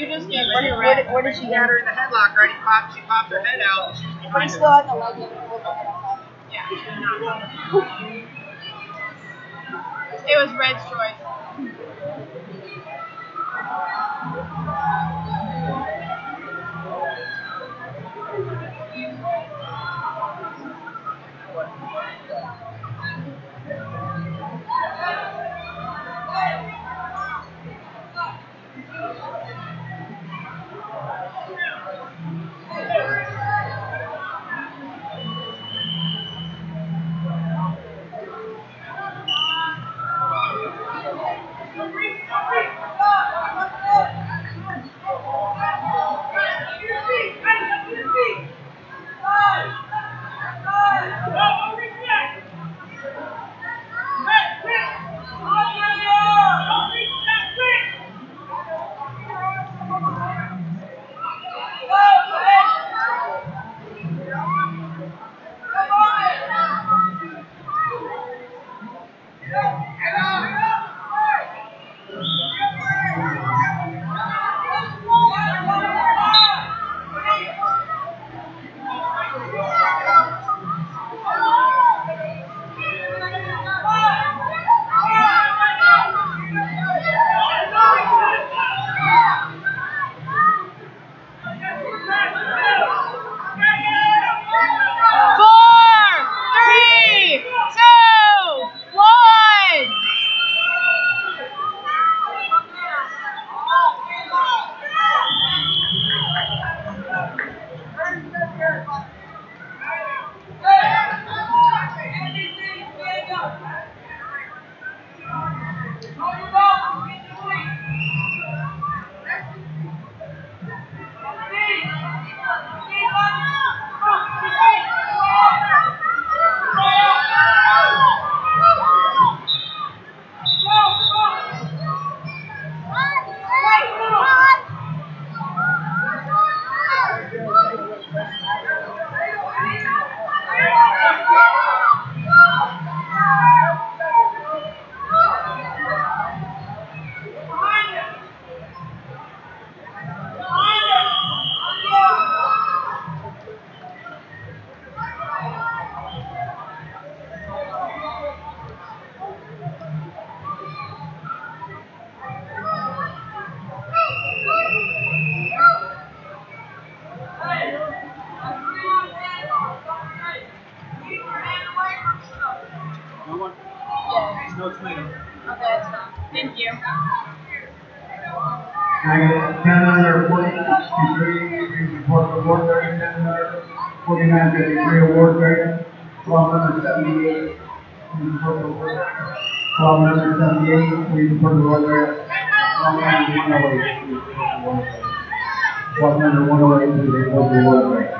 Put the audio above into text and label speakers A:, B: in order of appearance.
A: You just get what, what,
B: what did she get her in the headlock, right? He popped, she popped her head out. And she's still at
C: the
D: leg and the.
A: Yeah. it was Red's choice. Thanks,
B: no tomato. Okay,
A: that's fine. Thank you.
E: Negative 10 under 1463, report for board bearing 10 under 4953, award bearing 12 under 78, report for board bearing 12 under 78, please report the board bearing 12 under 108, please report the board bearing 12 under 108, please report the board bearing